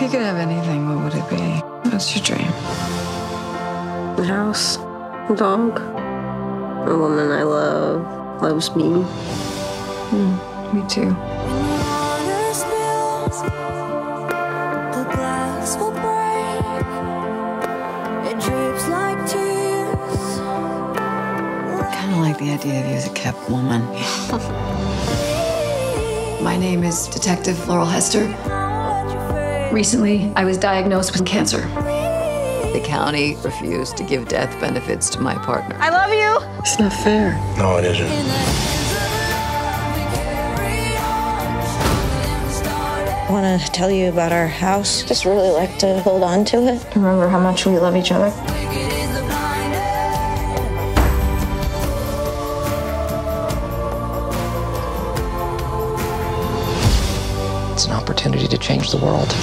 If you could have anything, what would it be? What's your dream? A house, a dog, a woman I love loves me. Hmm, me too. I kind of like the idea of you as a kept woman. My name is Detective Laurel Hester. Recently, I was diagnosed with cancer. The county refused to give death benefits to my partner. I love you. It's not fair. No, it isn't. I want to tell you about our house. Just really like to hold on to it. Remember how much we love each other. It's an opportunity to change the world.